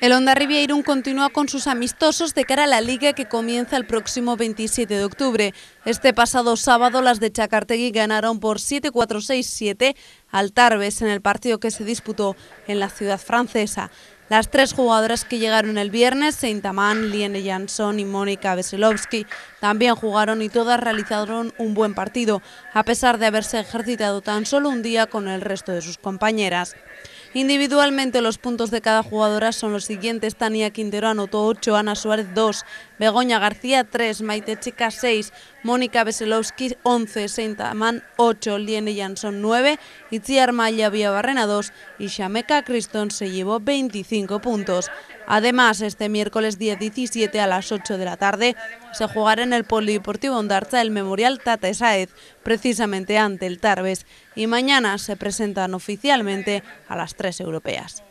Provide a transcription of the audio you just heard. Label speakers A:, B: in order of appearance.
A: El Ondarribia Irún continúa con sus amistosos de cara a la liga que comienza el próximo 27 de octubre. Este pasado sábado las de Chacartegui ganaron por 7-4-6-7 al Tarbes en el partido que se disputó en la ciudad francesa. Las tres jugadoras que llegaron el viernes, Seintamán, Liene Jansson y Mónica Veselovsky, también jugaron y todas realizaron un buen partido, a pesar de haberse ejercitado tan solo un día con el resto de sus compañeras. Individualmente los puntos de cada jugadora son los siguientes. Tania Quintero anotó 8, Ana Suárez 2, Begoña García 3, Maite Chica 6, Mónica Veselowski 11, Seintamán 8, Liene Jansson 9, Itziar Maya Barrena 2 y Shameca Cristón se llevó 25 puntos. Además, este miércoles día 17 a las 8 de la tarde se jugará en el Polideportivo Ondarza el Memorial Tata Saez, precisamente ante el Tarbes, y mañana se presentan oficialmente a las tres europeas.